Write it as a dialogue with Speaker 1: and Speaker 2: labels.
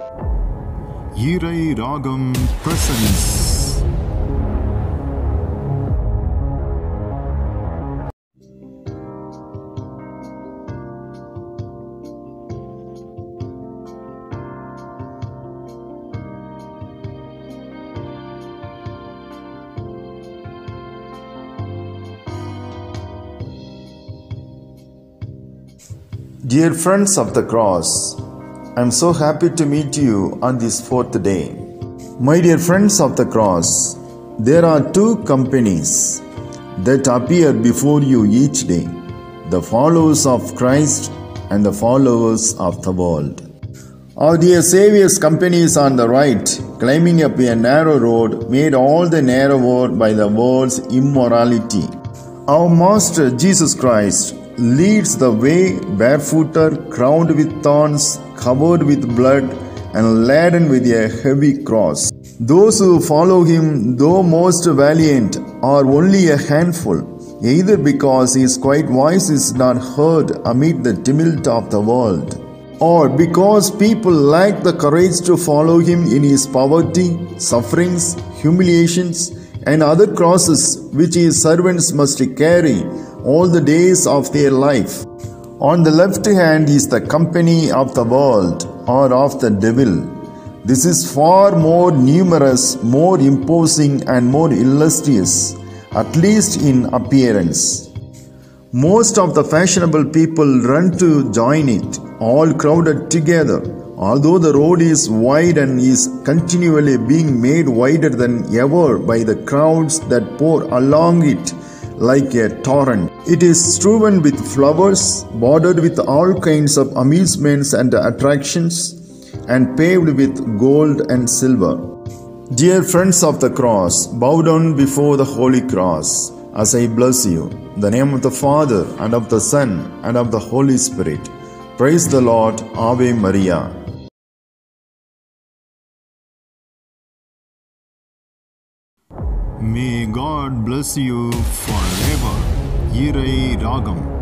Speaker 1: Irai Ragam presents
Speaker 2: Dear friends of the cross, I am so happy to meet you on this fourth day. My dear friends of the cross, there are two companies that appear before you each day the followers of Christ and the followers of the world. Our dear Saviour's company is on the right, climbing up a narrow road made all the narrower by the world's immorality. Our Master Jesus Christ leads the way barefooted, crowned with thorns, covered with blood, and laden with a heavy cross. Those who follow him, though most valiant, are only a handful, either because his quiet voice is not heard amid the tumult of the world, or because people lack the courage to follow him in his poverty, sufferings, humiliations, and other crosses which his servants must carry all the days of their life. On the left hand is the company of the world or of the devil. This is far more numerous, more imposing, and more illustrious, at least in appearance. Most of the fashionable people run to join it, all crowded together. Although the road is wide and is continually being made wider than ever by the crowds that pour along it like a torrent. It is strewn with flowers, bordered with all kinds of amusements and attractions, and paved with gold and silver. Dear friends of the cross, bow down before the holy cross as I bless you. In the name of the Father, and of the Son, and of the Holy Spirit. Praise the Lord. Ave Maria.
Speaker 1: May God bless you forever. Irai Ragam.